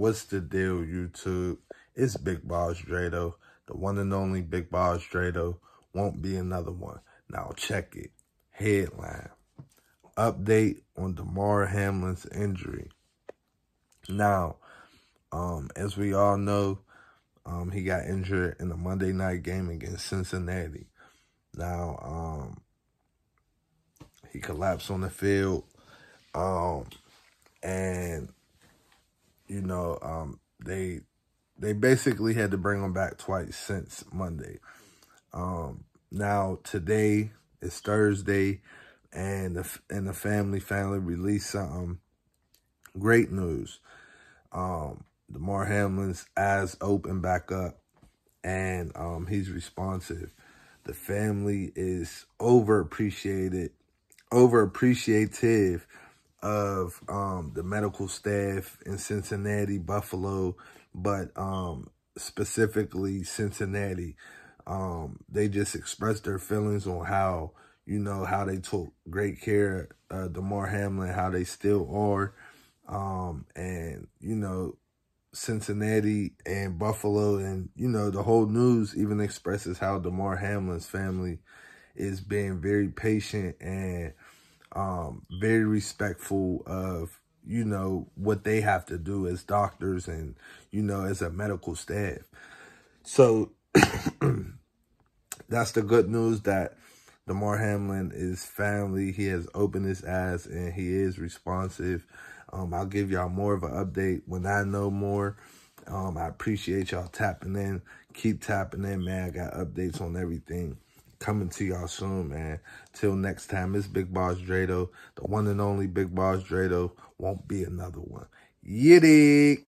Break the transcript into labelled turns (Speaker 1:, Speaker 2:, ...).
Speaker 1: What's the deal, YouTube? It's Big Boss Dredoe. The one and only Big Boss Dredoe. Won't be another one. Now check it. Headline. Update on Damar Hamlin's injury. Now, um, as we all know, um, he got injured in the Monday night game against Cincinnati. Now, um, he collapsed on the field. Um, and you know, um, they they basically had to bring him back twice since Monday. Um, now today is Thursday, and the and the family finally released something. Great news. Um, Damar Hamlin's eyes open back up, and um, he's responsive. The family is over appreciated, over appreciative of um, the medical staff in Cincinnati, Buffalo, but um, specifically Cincinnati. Um, they just expressed their feelings on how, you know, how they took great care of Damar Hamlin, how they still are. Um, and, you know, Cincinnati and Buffalo and, you know, the whole news even expresses how Damar Hamlin's family is being very patient and um, very respectful of, you know, what they have to do as doctors and, you know, as a medical staff. So that's the good news that Damar Hamlin is family. He has opened his eyes and he is responsive. Um, I'll give y'all more of an update when I know more. Um, I appreciate y'all tapping in. Keep tapping in, man. I got updates on everything coming to y'all soon, man. Till next time, it's Big Boss Dredoe. The one and only Big Boss Dredoe. Won't be another one. Yiddy!